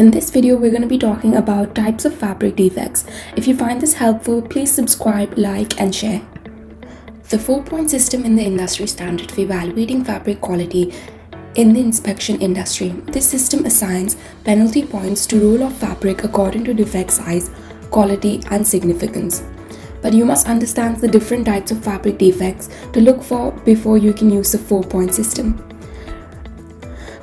In this video, we're going to be talking about types of fabric defects. If you find this helpful, please subscribe, like, and share. The four-point system in the industry standard for evaluating fabric quality in the inspection industry. This system assigns penalty points to roll of fabric according to defect size, quality, and significance. But you must understand the different types of fabric defects to look for before you can use the four-point system.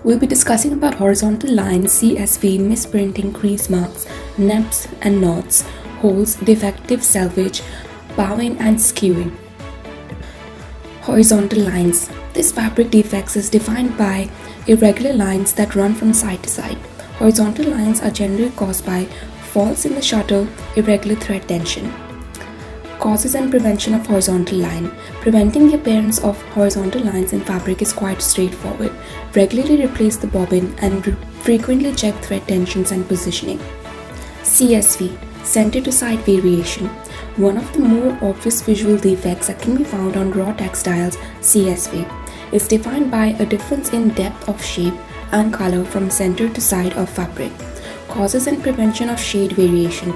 We'll be discussing about horizontal lines, CSV, misprinting, crease marks, neps and knots, holes, defective selvage, bowing and skewing. Horizontal lines. This fabric defects is defined by irregular lines that run from side to side. Horizontal lines are generally caused by faults in the shuttle, irregular thread tension. Causes and prevention of horizontal line. Preventing the appearance of horizontal lines in fabric is quite straightforward. Regularly replace the bobbin and frequently check thread tensions and positioning. CSV Center to side variation. One of the more obvious visual defects that can be found on raw textiles, CSV, is defined by a difference in depth of shape and color from center to side of fabric. Causes and prevention of shade variation.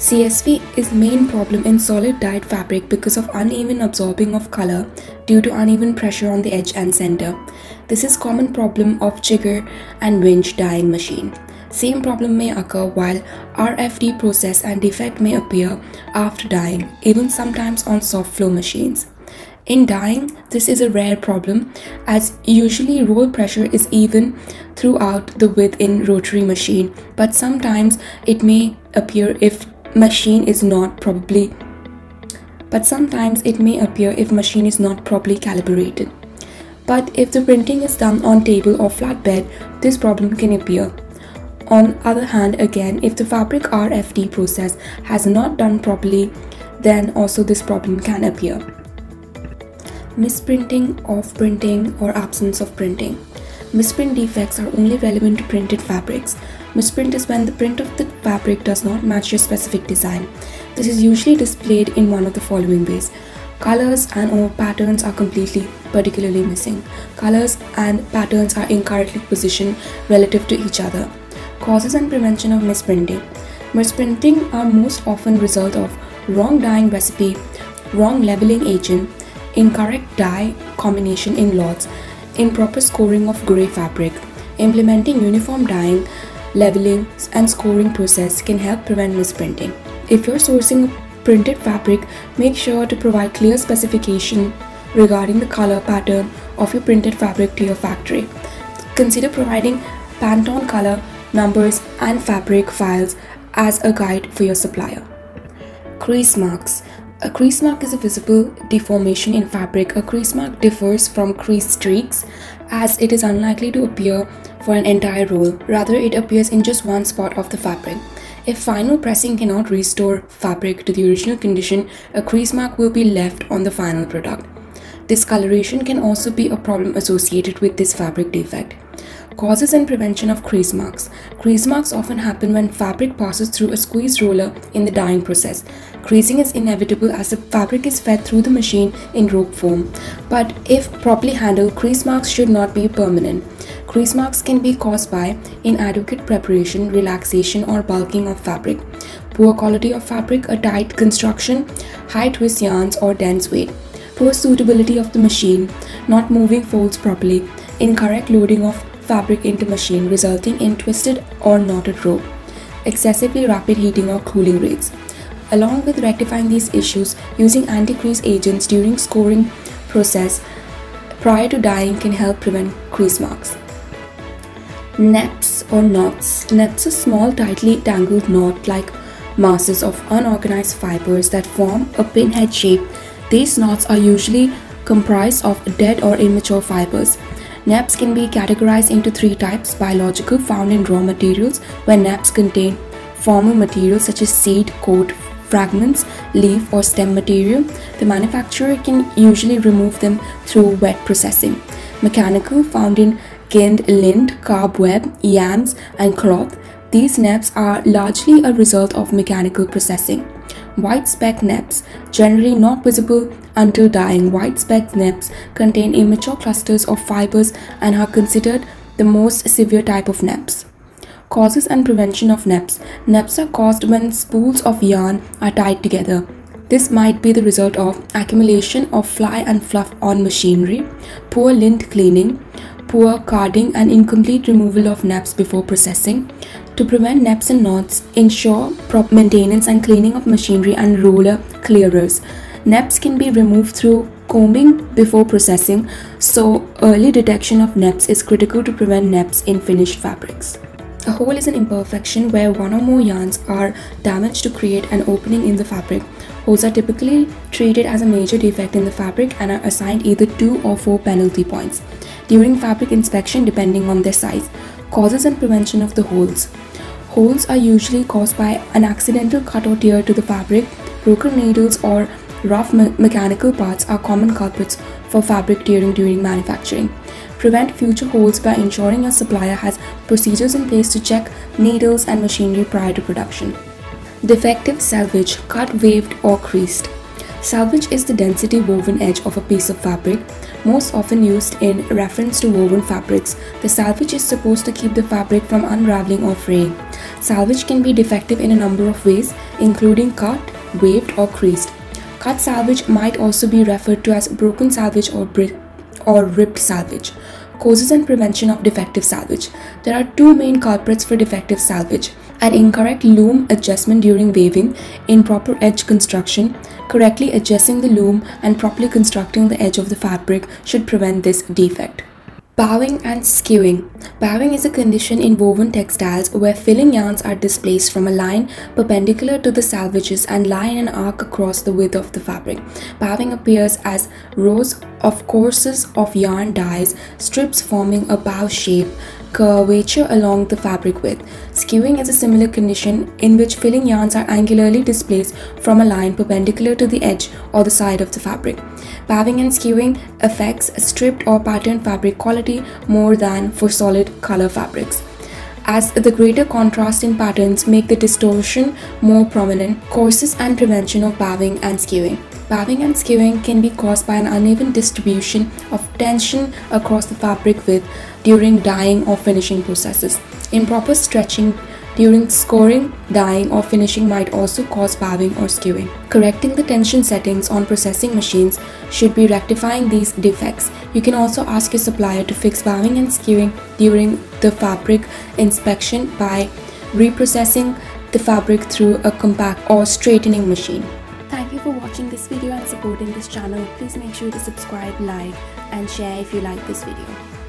CSV is main problem in solid dyed fabric because of uneven absorbing of color due to uneven pressure on the edge and center. This is common problem of jigger and winch dyeing machine. Same problem may occur while RFD process and defect may appear after dyeing, even sometimes on soft flow machines. In dyeing, this is a rare problem as usually roll pressure is even throughout the width in rotary machine, but sometimes it may appear if machine is not probably but sometimes it may appear if machine is not properly calibrated. But if the printing is done on table or flatbed, this problem can appear. On other hand, again, if the fabric RFD process has not done properly, then also this problem can appear. Misprinting, off printing, or absence of printing. Misprint defects are only relevant to printed fabrics. Misprint is when the print of the fabric does not match your specific design. This is usually displayed in one of the following ways. Colors and or patterns are completely particularly missing. Colors and patterns are incorrectly positioned relative to each other. Causes and prevention of misprinting. Misprinting are most often result of wrong dyeing recipe, wrong leveling agent, incorrect dye combination in lots, improper scoring of gray fabric. Implementing uniform dyeing, leveling, and scoring process can help prevent misprinting. If you're sourcing printed fabric, make sure to provide clear specification regarding the color pattern of your printed fabric to your factory. Consider providing Pantone color, numbers, and fabric files as a guide for your supplier. Crease marks. A crease mark is a visible deformation in fabric. A crease mark differs from crease streaks as it is unlikely to appear for an entire roll. Rather, it appears in just one spot of the fabric. If final pressing cannot restore fabric to the original condition, a crease mark will be left on the final product. Discoloration can also be a problem associated with this fabric defect. Causes and prevention of crease marks. Crease marks often happen when fabric passes through a squeeze roller in the dyeing process. Creasing is inevitable as the fabric is fed through the machine in rope form. But if properly handled, crease marks should not be permanent. Crease marks can be caused by inadequate preparation, relaxation, or bulking of fabric, poor quality of fabric, a tight construction, high twist yarns, or dense weight, poor suitability of the machine, not moving folds properly, incorrect loading of fabric into machine resulting in twisted or knotted rope, excessively rapid heating or cooling rates. Along with rectifying these issues, using anti-crease agents during scoring process prior to dyeing can help prevent crease marks. Neps or knots. Neps are small tightly tangled knot-like masses of unorganized fibers that form a pinhead shape. These knots are usually comprised of dead or immature fibers. Neps can be categorized into three types biological, found in raw materials, where neps contain former materials such as seed, coat, fragments, leaf, or stem material. The manufacturer can usually remove them through wet processing. Mechanical, found in skinned lint, cobweb, yarns, and cloth. These neps are largely a result of mechanical processing. White speck neps, generally not visible until dying. white speck neps contain immature clusters of fibers and are considered the most severe type of neps. Causes and prevention of NEPs. NEPs are caused when spools of yarn are tied together. This might be the result of accumulation of fly and fluff on machinery, poor lint cleaning, poor carding and incomplete removal of NEPs before processing. To prevent NEPs and knots, ensure proper maintenance and cleaning of machinery and roller clearers. NEPs can be removed through combing before processing, so early detection of NEPs is critical to prevent NEPs in finished fabrics. A hole is an imperfection where one or more yarns are damaged to create an opening in the fabric. Holes are typically treated as a major defect in the fabric and are assigned either 2 or 4 penalty points during fabric inspection depending on their size. Causes and prevention of the holes. Holes are usually caused by an accidental cut or tear to the fabric, broken needles or rough me mechanical parts are common culprits for fabric tearing during manufacturing. Prevent future holes by ensuring your supplier has procedures in place to check needles and machinery prior to production. Defective selvage, cut, waved, or creased. Selvage is the density woven edge of a piece of fabric, most often used in reference to woven fabrics. The selvage is supposed to keep the fabric from unraveling or fraying. Selvage can be defective in a number of ways, including cut, waved, or creased. Cut selvage might also be referred to as broken selvage or, or ripped selvage. Causes and prevention of defective selvage. There are two main culprits for defective selvage an incorrect loom adjustment during waving, improper edge construction. Correctly adjusting the loom and properly constructing the edge of the fabric should prevent this defect. Bowing and skewing. Bowing is a condition in woven textiles where filling yarns are displaced from a line perpendicular to the selvages and lie in an arc across the width of the fabric. Bowing appears as rows of courses of yarn dyes, strips forming a bow shape curvature along the fabric width. Skewing is a similar condition in which filling yarns are angularly displaced from a line perpendicular to the edge or the side of the fabric. Bowing and skewing affects a stripped or patterned fabric quality more than for solid color fabrics as the greater contrast in patterns make the distortion more prominent, causes and prevention of bowing and skewing. Bowing and skewing can be caused by an uneven distribution of tension across the fabric width during dyeing or finishing processes. Improper stretching during scoring, dyeing or finishing might also cause bowing or skewing. Correcting the tension settings on processing machines should be rectifying these defects. You can also ask your supplier to fix bowing and skewing during the fabric inspection by reprocessing the fabric through a compact or straightening machine. Thank you for watching this video and supporting this channel. Please make sure to subscribe, like and share if you like this video.